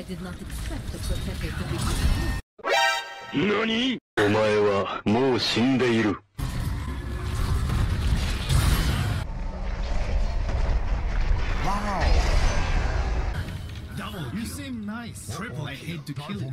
I did not expect the protector to be NANI? お前はもう死んでいる。Wow! Double! You seem nice. Triple, I hate to kill you.